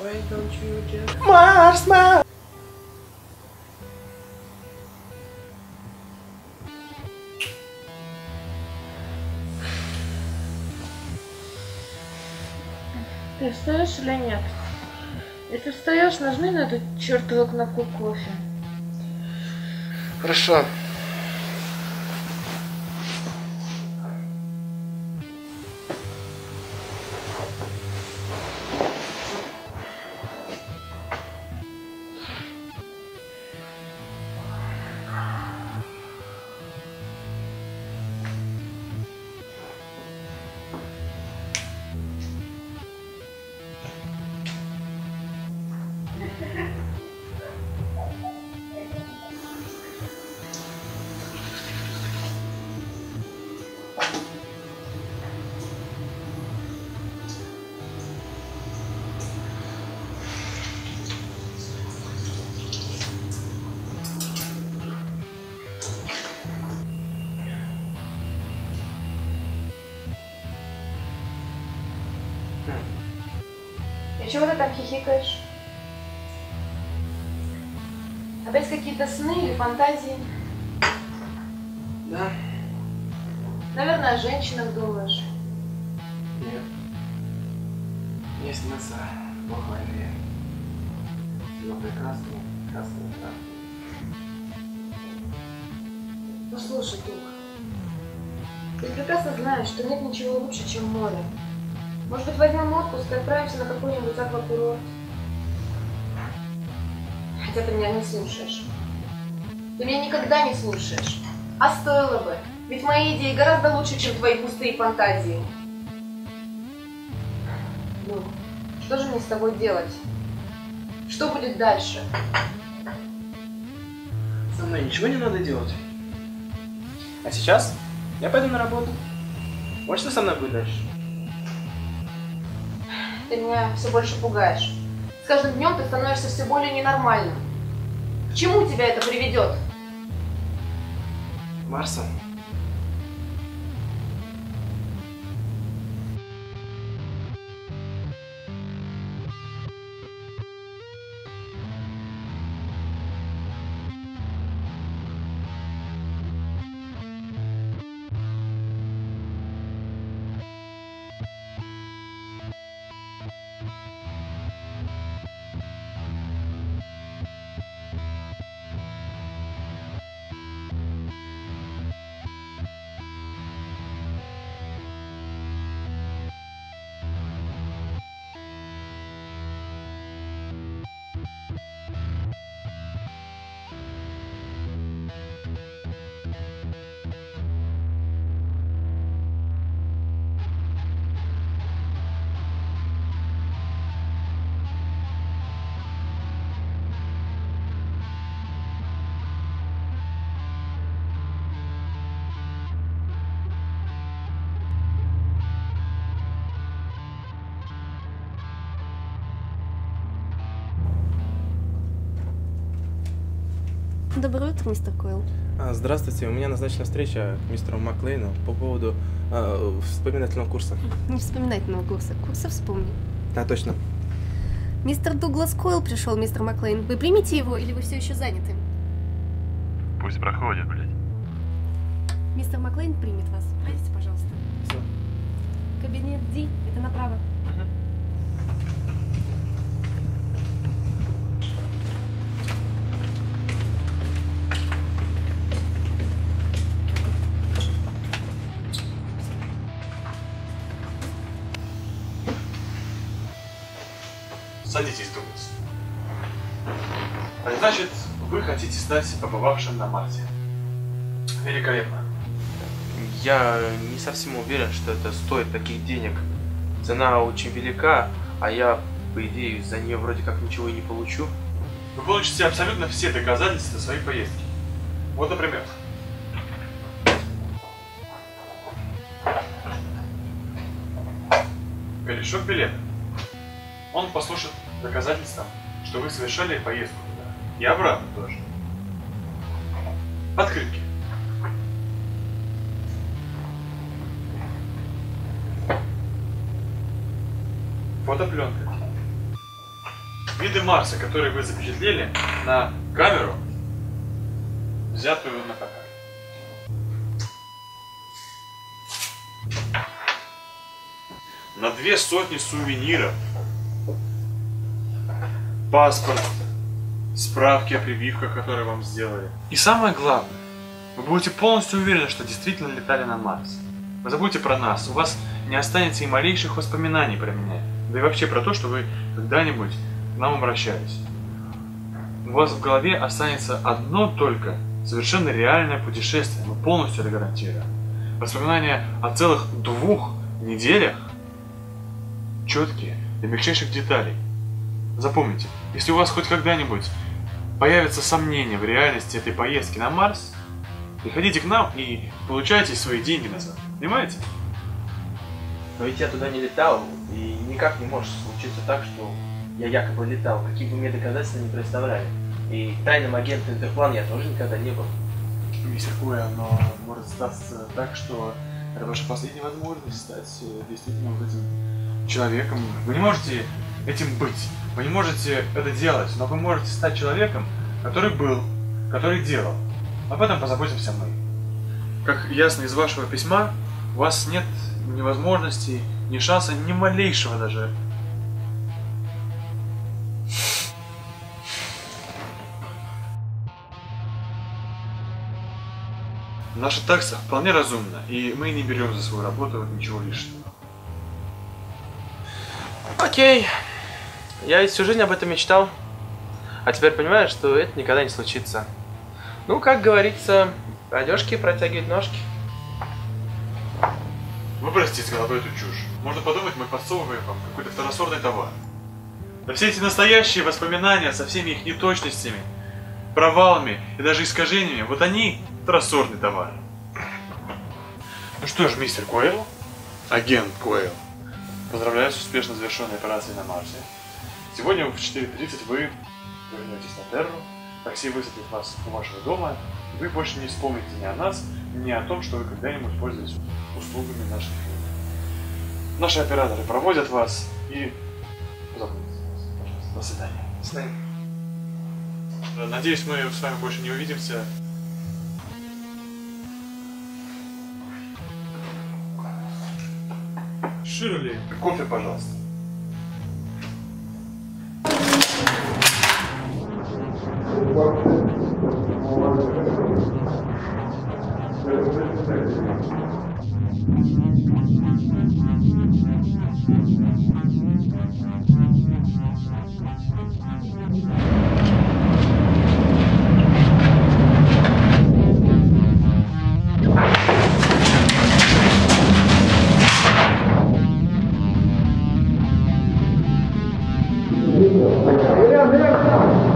Why don't you just... Ты встаешь или нет? Если встаешь, нажми на эту чертову кнопку кофе. Хорошо. Чего ты там хихикаешь? Опять какие-то сны или фантазии? Да? Наверное, о женщинах думаешь. Нет. Мне снится буквально всего прекрасного, прекрасного, да. Ну слушай, Дух, ты прекрасно знаешь, что нет ничего лучше, чем море. Может быть, возьмем отпуск и отправимся на какой-нибудь аквакурорт? Хотя ты меня не слушаешь. Ты меня никогда не слушаешь. А стоило бы. Ведь мои идеи гораздо лучше, чем твои пустые фантазии. Ну, что же мне с тобой делать? Что будет дальше? Со мной ничего не надо делать. А сейчас я пойду на работу. Вот что со мной будет дальше? Ты меня все больше пугаешь. С каждым днем ты становишься все более ненормальным. К чему тебя это приведет? Марса. Доброе утро, мистер Койл. А, здравствуйте, у меня назначена встреча к мистеру Маклейну по поводу а, вспоминательного курса. Не вспоминательного курса. Курса вспомни. Да, точно. Мистер Дуглас Койл пришел, мистер Маклейн. Вы примете его или вы все еще заняты? Пусть проходит, блядь. Мистер Маклейн примет вас. Пройдите, пожалуйста. Всё. Кабинет Ди, это направо. Садитесь, Дуглас. А Значит, вы хотите стать побывавшим на Марсе. Великолепно. Я не совсем уверен, что это стоит таких денег. Цена очень велика, а я, по идее, за нее вроде как ничего и не получу. Вы получите абсолютно все доказательства своей поездки. Вот, например. Корешок билета. Он послужит доказательством, что вы совершали поездку туда. И обратно тоже. Открытки. Фотопленка. виды Марса, которые вы запечатлели на камеру, взятую на показ. На две сотни сувениров. Паспорт, справки о прививках, которые вам сделали. И самое главное, вы будете полностью уверены, что действительно летали на Марс. Вы забудьте про нас, у вас не останется и малейших воспоминаний про меня, да и вообще про то, что вы когда-нибудь к нам обращались. У вас в голове останется одно только совершенно реальное путешествие, мы полностью это гарантируем. Воспоминания о целых двух неделях четкие, до мельчайших деталей. Запомните, если у вас хоть когда-нибудь появятся сомнения в реальности этой поездки на Марс, приходите к нам и получайте свои деньги назад. Понимаете? Но ведь я туда не летал, и никак не может случиться так, что я якобы летал, какие бы мне доказательства не представляли. И тайным агентом Интерплан я тоже никогда не был. Мистер Куэ, но может статься так, что это ваша последняя возможность стать э, действительно вот этим человеком. Вы не можете этим быть, вы не можете это делать, но вы можете стать человеком, который был, который делал. Об этом позаботимся мы. Как ясно из вашего письма, у вас нет ни возможности, ни шанса, ни малейшего даже Наша такса вполне разумна, и мы не берем за свою работу ничего лишнего. Окей. Я всю жизнь об этом мечтал. А теперь понимаю, что это никогда не случится. Ну, как говорится, одежки протягивают ножки. Вы простите головой эту чушь. Можно подумать, мы подсовываем вам какой-то второсортный товар. Да все эти настоящие воспоминания со всеми их неточностями, провалами и даже искажениями, вот они второсортный товар. Ну что ж, мистер Куэйл, агент Куэйл, поздравляю с успешно завершенной операцией на Марсе. Сегодня в 4.30 вы вернетесь на Терру, такси высадит вас у вашего дома, и вы больше не вспомните ни о нас, ни о том, что вы когда-нибудь пользовались услугами наших фирм. Наши операторы проводят вас и запомните нас, пожалуйста. До свидания. До свидания. Надеюсь, мы с вами больше не увидимся. Ширли, кофе, пожалуйста. Obrigado, obrigado.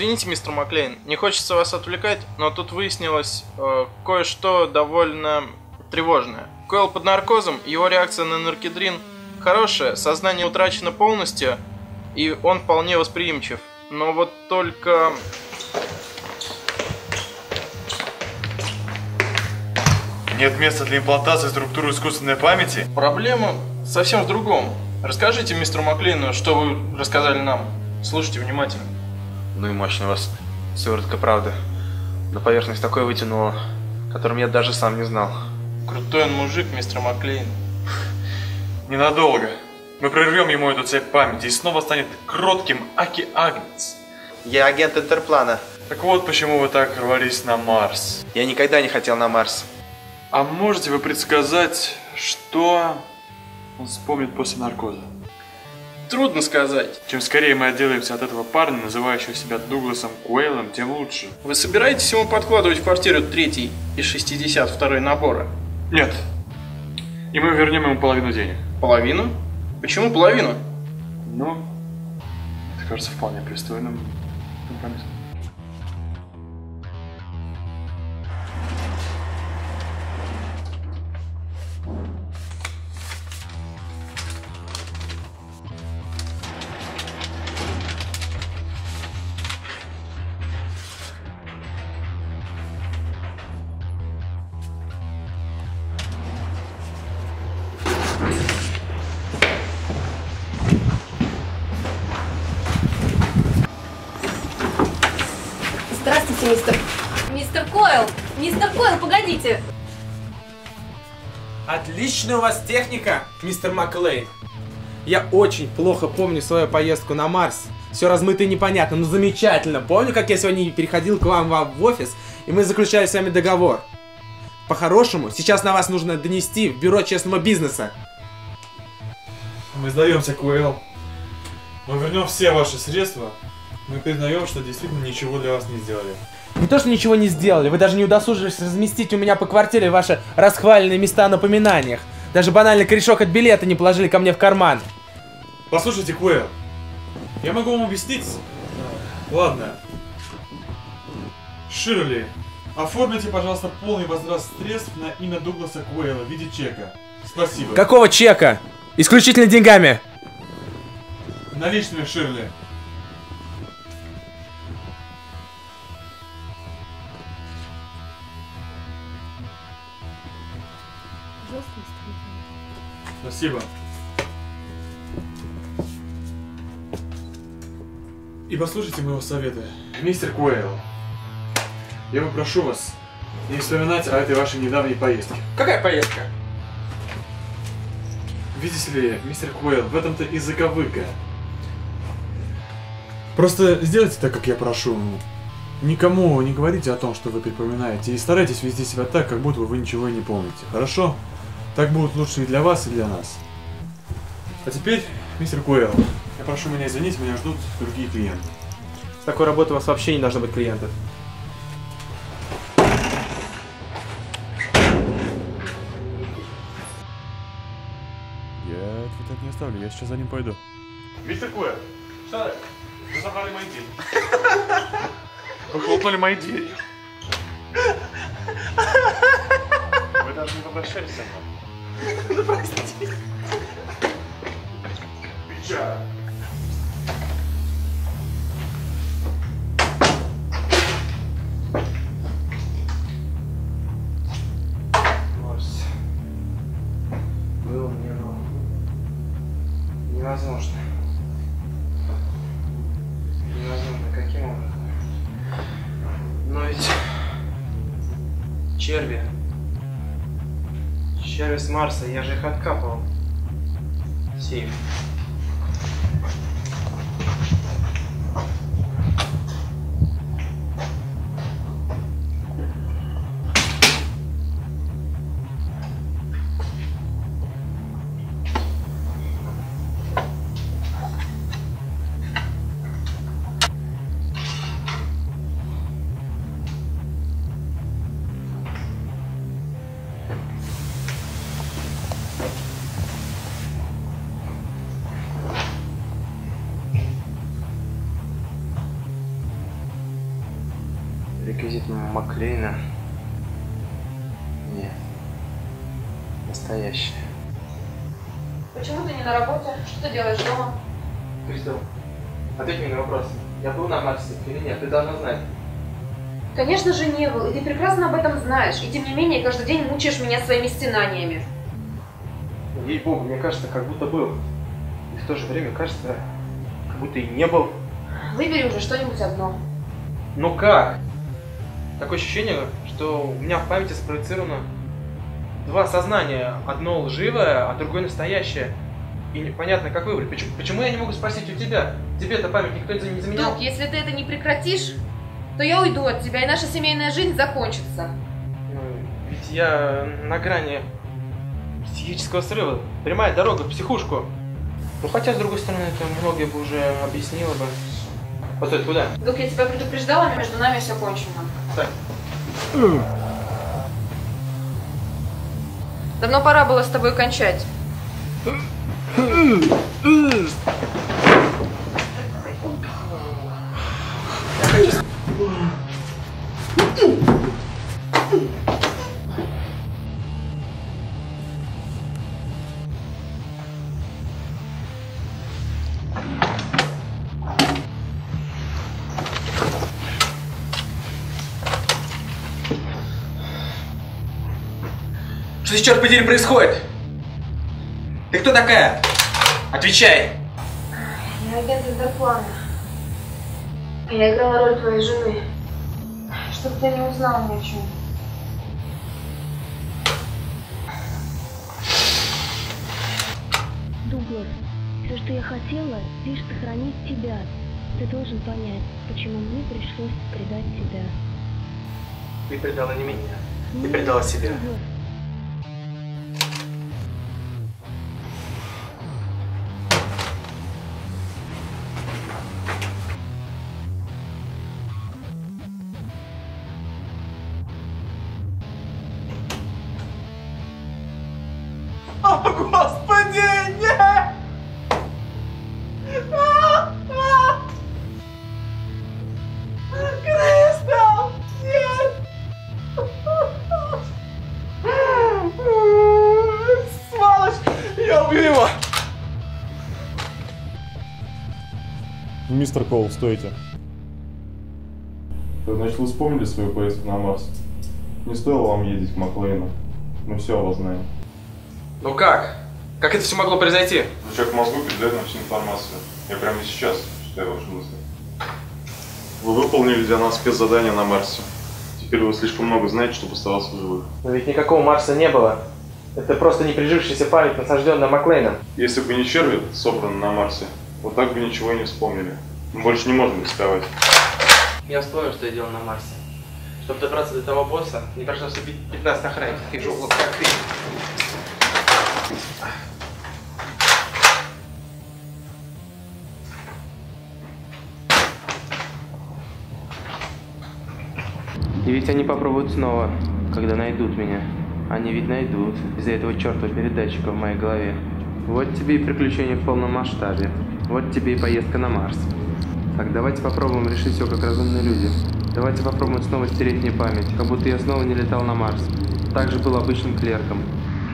Извините, мистер Маклейн, не хочется вас отвлекать, но тут выяснилось э, кое-что довольно тревожное. Койл под наркозом, его реакция на наркедрин хорошая, сознание утрачено полностью, и он вполне восприимчив. Но вот только... Нет места для имплантации структуры искусственной памяти? Проблема совсем в другом. Расскажите мистеру Маклейну, что вы рассказали нам. Слушайте внимательно. Ну и мощно у вас сыворотка правды. На поверхность такой вытянуло, которым я даже сам не знал. Крутой он мужик, мистер Маклейн. Ненадолго. Мы прервем ему эту цепь памяти и снова станет кротким Аки Агнец. Я агент Интерплана. Так вот почему вы так рвались на Марс. Я никогда не хотел на Марс. А можете вы предсказать, что он вспомнит после наркоза? Трудно сказать. Чем скорее мы отделаемся от этого парня, называющего себя Дугласом Куэйлом, тем лучше. Вы собираетесь ему подкладывать в квартиру третий из 62 набора? Нет, И мы вернем ему половину денег. Половину? Почему половину? Ну, это кажется вполне пристойным компромиссом. Койл, погодите! Отличная у вас техника, мистер Маклейн. Я очень плохо помню свою поездку на Марс. Все размыто и непонятно, но замечательно. Помню, как я сегодня переходил к вам в офис, и мы заключали с вами договор. По-хорошему, сейчас на вас нужно донести в бюро честного бизнеса. Мы сдаемся, Куэлл. Мы вернем все ваши средства. Мы признаем, что действительно ничего для вас не сделали. Не то, что ничего не сделали, вы даже не удосужились разместить у меня по квартире ваши расхваленные места о напоминаниях. Даже банальный корешок от билета не положили ко мне в карман. Послушайте, Куэлл. Я могу вам объяснить. Ладно. Ширли, оформите, пожалуйста, полный возврат средств на имя Дугласа Куэлла в виде чека. Спасибо. Какого чека? Исключительно деньгами. Наличными, Ширли. Спасибо. И послушайте моего совета. Мистер Куэйл, я попрошу вас не вспоминать о этой вашей недавней поездке. Какая поездка? Видите ли, мистер Куэйл, в этом-то и заковыка. Просто сделайте так, как я прошу. Никому не говорите о том, что вы припоминаете, и старайтесь вести себя так, как будто вы ничего и не помните. Хорошо? Так будет лучше и для вас, и для нас. А теперь, мистер Куэлл, я прошу меня извинить, меня ждут другие клиенты. С такой работы у вас вообще не должно быть клиентов. Я этого так не оставлю, я сейчас за ним пойду. Мистер Куэлл, что Вы забрали мои деньги. Вы хлопнули мои двери. Вы даже не попрощались со мной. Ну прости. Печаль. Невозможно. Невозможно. Каким образом? Но ведь... Черви. Черви с Марса, я же их откапывал. Сейф. Реквизит Маклейна. Нет. Настоящий. Почему ты не на работе? Что ты делаешь дома? Кристал, ответь мне на вопрос. Я был на Марсе или нет? Ты должна знать. Конечно же не был, и ты прекрасно об этом знаешь. И тем не менее, каждый день мучаешь меня своими стенаниями. Ей-богу, мне кажется, как будто был. И в то же время кажется, как будто и не был. Выбери уже что-нибудь одно. Ну как? Такое ощущение, что у меня в памяти спроецировано два сознания. Одно лживое, а другое настоящее. И непонятно, как выбрать. Почему, почему я не могу спросить у тебя? Тебе-то память никто не заменял? Дуг, если ты это не прекратишь, то я уйду от тебя, и наша семейная жизнь закончится. Ну, ведь я на грани психического срыва. Прямая дорога в психушку. Ну хотя, с другой стороны, это многое бы уже объяснило бы. Постой, куда? Дуг, я тебя предупреждала, между нами все кончено. Давно пора было с тобой кончать. Что здесь, черт подери, происходит? Ты кто такая? Отвечай! Я агент Интерплана. Я играла роль твоей жены. Чтобы ты не узнал ни о чем. Дуглас, все, что я хотела, лишь сохранить тебя. Ты должен понять, почему мне пришлось предать тебя. Ты предала не меня. Ты предала себя. Дуглас, убью его! Мистер Коул, стойте. Значит, вы вспомнили свою поездку на Марс? Не стоило вам ездить к Маклейну. Мы все о вас знаем. Ну как? Как это все могло произойти? Человек в мозгу передает нам всю информацию. Я прямо сейчас читаю ваши мысли. Вы выполнили для нас спецзадание на Марсе. Теперь вы слишком много знаете, чтобы оставаться в живых. Но ведь никакого Марса не было. Это просто не прижившаяся память, насажденная Маклейном. Если бы не черви, собранные на Марсе, вот так бы ничего и не вспомнили. Мы больше не можем рисковать. Я вспомнил, что я делал на Марсе. Чтобы добраться до того босса, мне пришлось убить 15 охранников, же углов, как ты. И ведь они попробуют снова, когда найдут меня. Они ведь найдут из-за этого чертова передатчика в моей голове. Вот тебе и приключения в полном масштабе. Вот тебе и поездка на Марс. Так, давайте попробуем решить все как разумные люди. Давайте попробуем снова стереть мне память, как будто я снова не летал на Марс. Также был обычным клерком.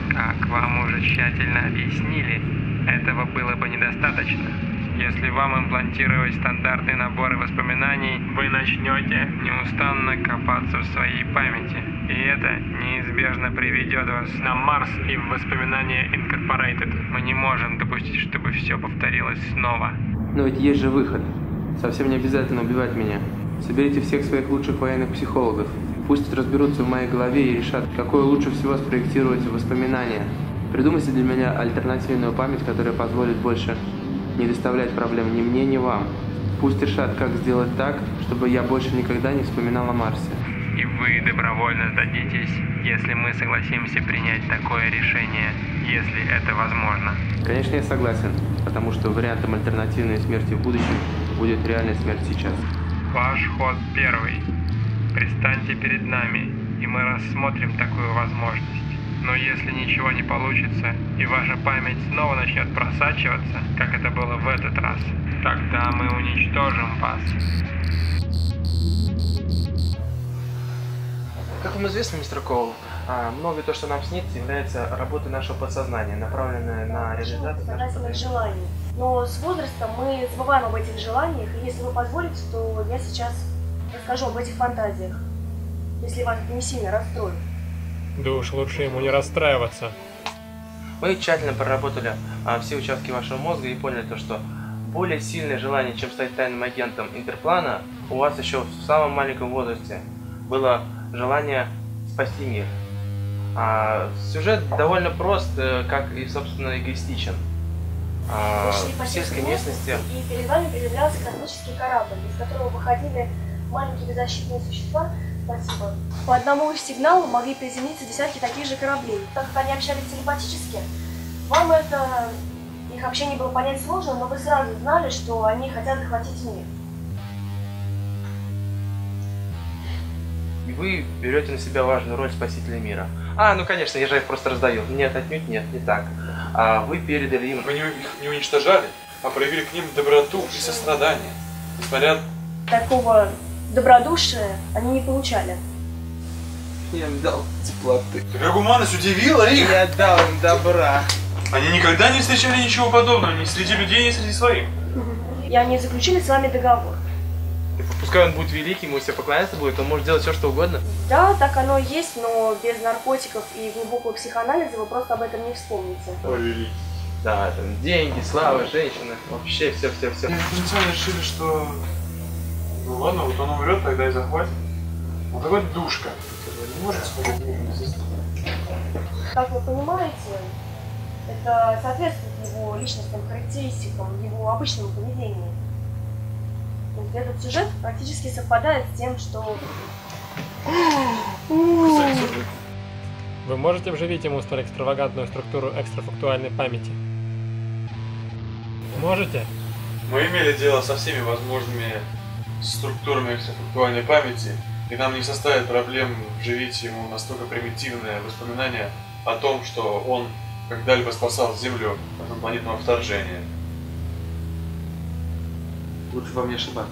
Как вам уже тщательно объяснили, этого было бы недостаточно. Если вам имплантировать стандартный набор воспоминаний, вы начнете неустанно копаться в своей памяти. И это неизбежно приведет вас на Марс и в воспоминания Incorporated. Мы не можем допустить, чтобы все повторилось снова. Но ведь есть же выход. Совсем не обязательно убивать меня. Соберите всех своих лучших военных психологов. Пусть разберутся в моей голове и решат, какое лучше всего спроектировать воспоминания. Придумайте для меня альтернативную память, которая позволит больше не доставлять проблем ни мне, ни вам. Пусть решат, как сделать так, чтобы я больше никогда не вспоминал о Марсе. И вы добровольно сдадитесь, если мы согласимся принять такое решение, если это возможно. Конечно, я согласен, потому что вариантом альтернативной смерти в будущем будет реальная смерть сейчас. Ваш ход первый. Пристаньте перед нами, и мы рассмотрим такую возможность. Но если ничего не получится, и ваша память снова начнет просачиваться, как это было в этот раз, тогда мы уничтожим вас. Как вам известно, мистер Коул, а, многое то, что нам снится, является работой нашего подсознания, направленная на реализацию наших желаний. Но с возрастом мы забываем об этих желаниях, и если вы позволите, то я сейчас расскажу об этих фантазиях. Если вас это не сильно расстроит. Да уж лучше ему не расстраиваться. Мы тщательно проработали а, все участки вашего мозга и поняли то, что более сильное желание, чем стать тайным агентом Интерплана, у вас еще в самом маленьком возрасте было желание спасти мир. А, сюжет довольно прост, э, как и, собственно, эгоистичен. А, в сельской сельской местности и перед вами приземлялся космический корабль, из которого выходили маленькие беззащитные существа. Спасибо. По одному их сигналу могли приземлиться десятки таких же кораблей. Так как они общались телепатически, вам это их общение было понять сложно, но вы сразу знали, что они хотят захватить мир. и вы берете на себя важную роль спасителя мира. А, ну конечно, я же их просто раздаю. Нет, отнюдь нет, не так. А вы передали им... Вы не, их не уничтожали, а проявили к ним доброту и сострадание. Несмотря... Такого добродушия они не получали. Я им дал теплоты. Тебя гуманность удивила их? Я дал им добра. Они никогда не встречали ничего подобного ни среди людей, ни среди своих. И они заключили с вами договор. Пускай он будет великим, ему все поклоняться будет, он может делать все, что угодно. Да, так оно и есть, но без наркотиков и глубокого психоанализа вы просто об этом не вспомните. Ой, великий. Да, там деньги, слава, женщины, вообще все-все-все. Изначально решили, что... Ну ладно, вот он умрет, тогда и захватит. Он такой душка. Не может свободно Как вы понимаете, это соответствует его личностным характеристикам, его обычному поведению. То есть этот сюжет практически совпадает с тем, что... Вы можете вживить ему столь экстравагантную структуру экстрафактуальной памяти? Можете? Мы имели дело со всеми возможными структурами экстрафактуальной памяти, и нам не составит проблем вживить ему настолько примитивное воспоминание о том, что он когда-либо спасал Землю от инопланетного вторжения. Лучше вам не ошибаться.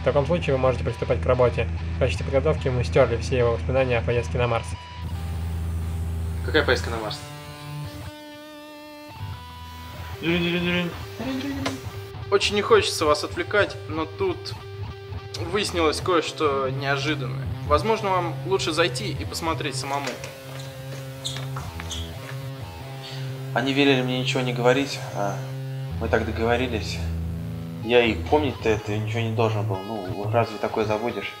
В таком случае вы можете приступать к работе. В качестве подготовки мы стерли все его воспоминания о поездке на Марс. Какая поездка на Марс? Очень не хочется вас отвлекать, но тут выяснилось кое-что неожиданное. Возможно, вам лучше зайти и посмотреть самому. Они велели мне ничего не говорить, а мы так договорились. Я и помнить-то это ничего не должен был. Ну, разве такое забудешь?